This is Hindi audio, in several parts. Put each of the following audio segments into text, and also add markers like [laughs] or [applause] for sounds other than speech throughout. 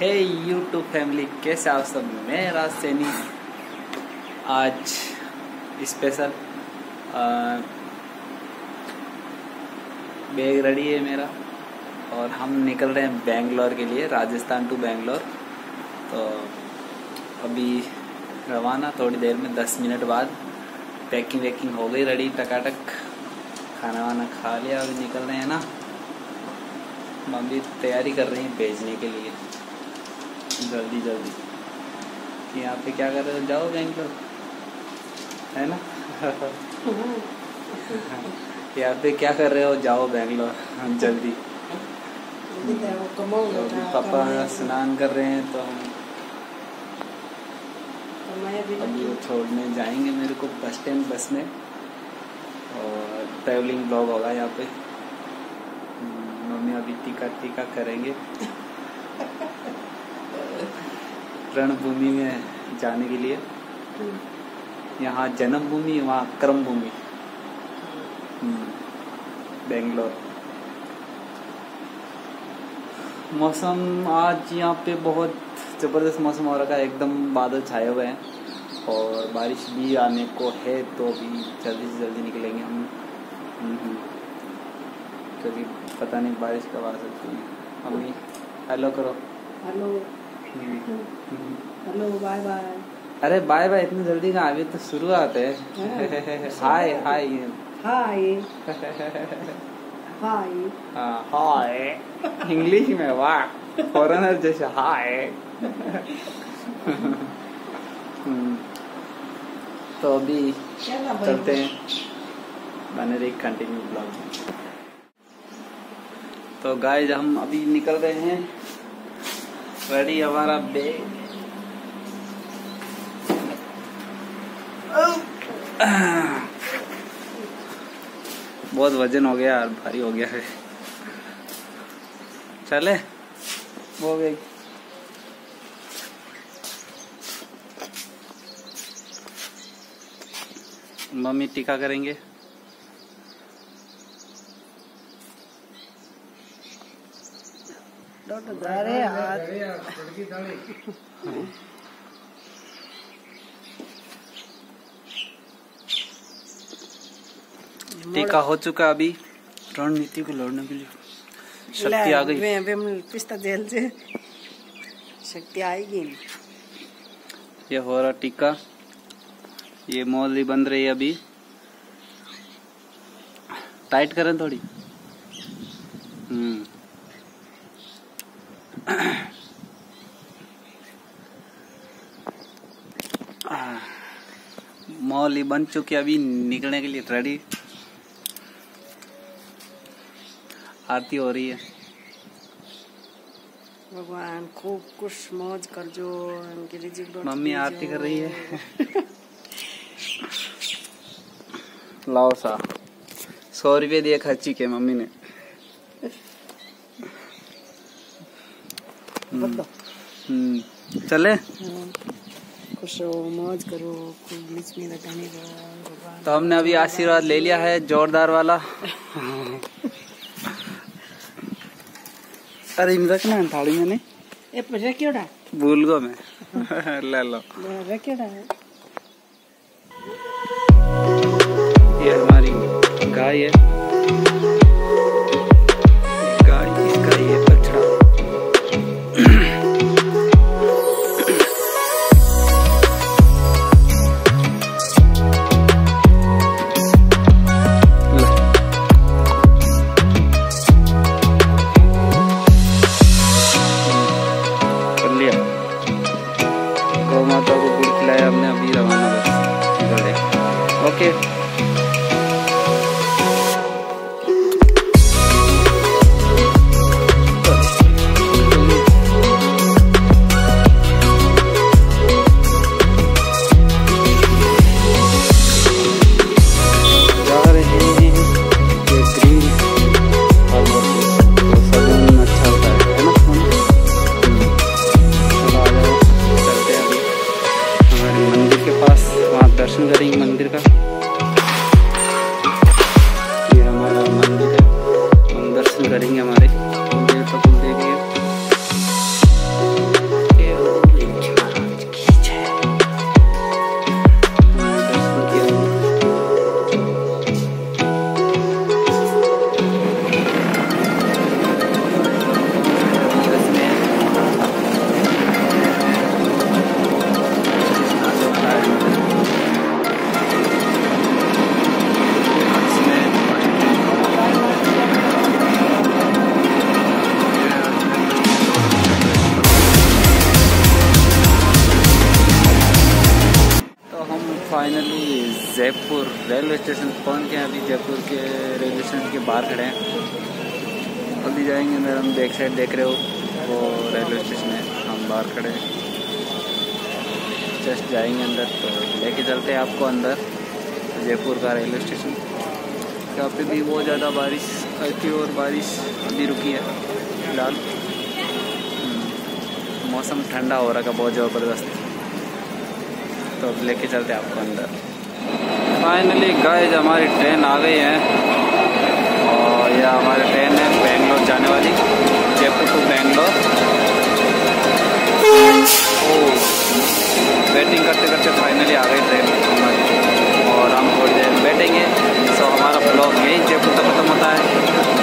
हे यूट्यूब फैमिली कैसे आप सब? मैं राज सैनी। आज स्पेशल बैग रेडी है मेरा। और हम निकल रहे हैं बेंगलोर के लिए, राजस्थान टू बेंगलोर। तो अभी रवाना, थोड़ी देर में, दस मिनट बाद। पैकिंग वैकिंग हो गई रेडी टकाटक। खाना वाना खा लिया, अभी निकल रहे हैं ना। मम्मी तैयारी कर रही हैं भेजने के लिए। जल्दी जल्दी। कि यहाँ पे क्या कर रहे हो? जाओ बेंगलोर है ना? [laughs] यहाँ पे क्या कर रहे हो? जाओ बेंगलोर, जल्दी। तो पापा स्नान कर रहे हैं तो हम अभी वो छोड़ने जाएँगे मेरे को बस स्टैंड, बस में। और ट्रैवलिंग ब्लॉग होगा यहाँ पे। मम्मी अभी टीका टीका करेंगे। [laughs] रणभूमि में जाने के लिए? यहाँ जन्म भूमि वहाँ कर्म भूमि बेंगलोर। मौसम आज यहाँ पे बहुत ज़बरदस्त मौसम हो रखा है, एकदम बादल छाए हुए हैं। और बारिश भी आने को है तो अभी जल्दी से जल्दी निकलेंगे हम। क्योंकि पता नहीं बारिश कब आ सकती है। मम्मी हेलो करो। Hello hello bye bye. अरे बाय बाय इतनी जल्दी कहाँ अभी तो शुरुआत है। हाय हाय हाय। हाय। हाय। इंग्लिश में वाह फॉरेनर जैसे हाय। तो अभी चलते हैं। बने रही कंटिन्यू ब्लॉग तो गाइस हम अभी निकल रहे हैं। रेडी हमारा बैग बहुत वज़न हो गया यार, भारी हो गया है। चले वो बैग मम्मी टीका करेंगे। टीका हो चुका अभी रणनीति को लड़ने के लिए। शक्ति आ गई। मैं मैं पिस्ता जेल से। शक्ति आएगी। ये हो रहा टीका। ये मौली बंद रही है अभी। टाइट करें थोड़ी। हम्म। मौली बन चुकी है अभी निकलने के लिए रेडी आरती हो रही है। भगवान खूब कुछ मौज कर जो मम्मी आरती कर रही है। [laughs] लाओ सा। सौ रुपये दिए खर्ची के मम्मी ने। हम्म, चले? खुश हो मौज करो खूब बीच में लगाने का तो हमने अभी आशीर्वाद ले लिया है जोरदार वाला। अरे इन रखना थाली में नहीं ए पर रखियोड़ा भूल गो मैं। ले लो। रखियोड़ा है? ये हमारी गाय है। रहे ओके जयपुर रेलवे स्टेशन पहुँच गए अभी जयपुर के रेलवे स्टेशन के बाहर खड़े हैं। अभी जाएँगे अंदर हम बैक साइड देख रहे हो वो रेलवे स्टेशन है हम बाहर खड़े हैं। जस्ट जाएँगे अंदर तो लेके चलते हैं आपको अंदर जयपुर का रेलवे स्टेशन। यहाँ पे भी बहुत ज़्यादा बारिश थी और बारिश अभी रुकी है फ़िलहाल। हम्म, मौसम ठंडा हो रहा है बहुत ज़बरदस्त। तो अब लेके चलते हैं आपको अंदर। फाइनली गाइस हमारी ट्रेन आ गई है। और यह हमारी ट्रेन है बेंगलोर जाने वाली। जयपुर टू बेंगलोर वेटिंग करते करते फाइनली आ गई ट्रेन और हम थोड़ी देर बैठेंगे। सो हमारा ब्लॉग यही जयपुर तक खत्म होता है।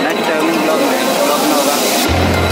नेक्स्ट ट्रेवलिंग ब्लॉग में ब्लॉग में होगा।